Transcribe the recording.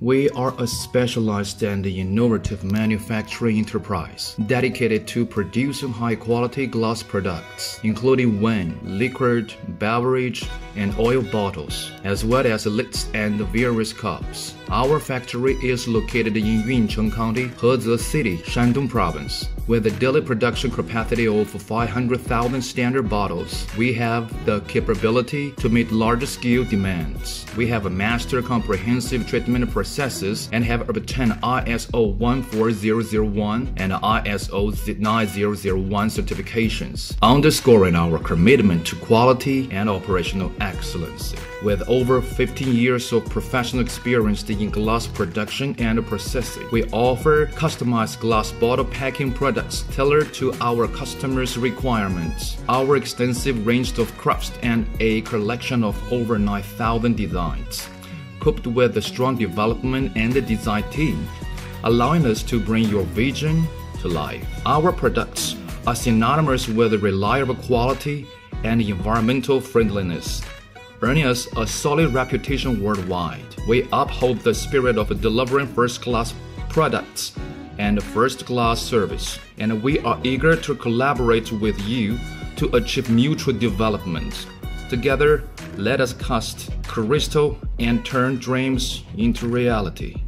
We are a specialized and innovative manufacturing enterprise dedicated to producing high quality glass products, including wine, liquid, beverage, and oil bottles, as well as lids and various cups. Our factory is located in Yuncheng County, Heze City, Shandong Province. With a daily production capacity of 500,000 standard bottles, we have the capability to meet large scale demands. We have a master comprehensive treatment processes and have obtained ISO 14001 and ISO 9001 certifications, underscoring our commitment to quality and operational excellence. With over 15 years of professional experience in glass production and processing, we offer customized glass bottle packing products tailored to our customers' requirements. Our extensive range of crafts and a collection of over 9,000 designs, coupled with a strong development and design team, allowing us to bring your vision to life. Our products are synonymous with reliable quality and environmental friendliness earning us a solid reputation worldwide. We uphold the spirit of delivering first class products and first class service, and we are eager to collaborate with you to achieve mutual development. Together, let us cast crystal and turn dreams into reality.